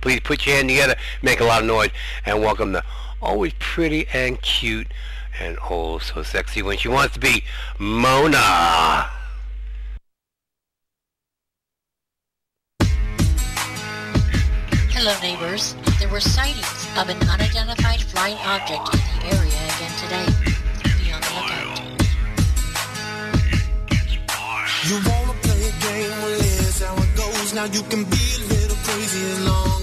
Please put your hand together, make a lot of noise, and welcome the always pretty and cute and oh so sexy when she wants to be Mona. Hello, neighbors. There were sightings of an unidentified flying object in the area again today. Be on the lookout. You wanna play a game, well here's how it goes. Now you can be a little crazy as long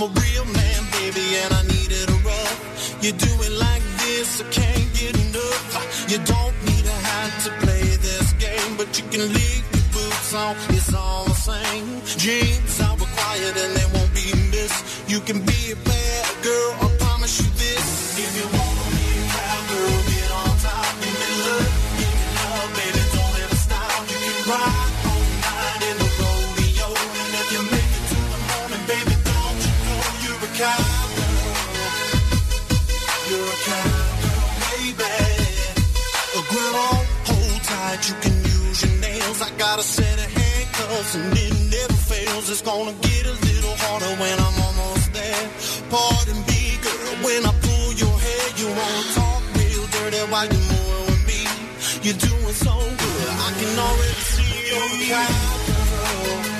I'm a real man, baby, and I need it rough. You do it like this, I can't get enough. You don't need a hat to play this game, but you can leave your boots on. It's all the same. Dreams are required and they won't be missed. You can be a bad me. Girl. When I pull your head, You're more with me You're doing so good, I can already see a cowgirl.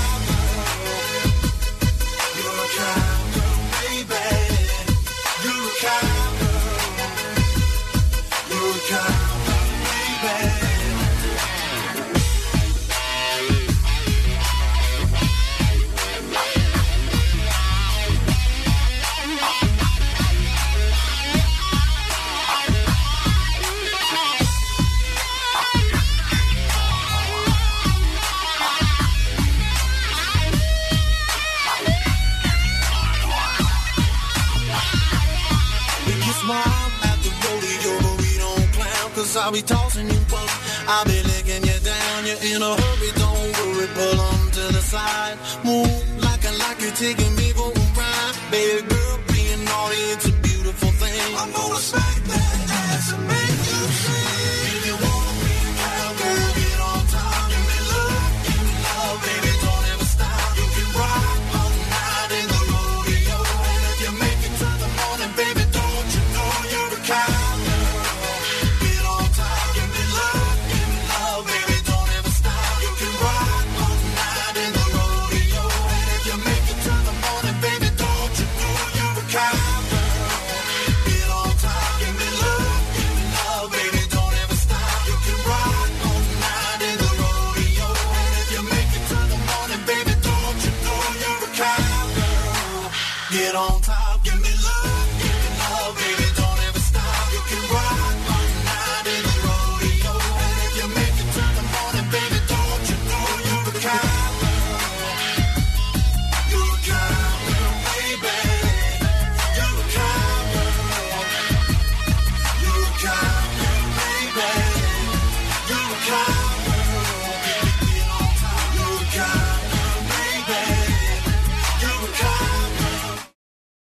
Smile at the rodeo, but we don't clown. Cause I'll be tossing you up, I'll be licking you down. You're in a hurry, don't worry, pull on to the side. Move like I like you, taking me it on.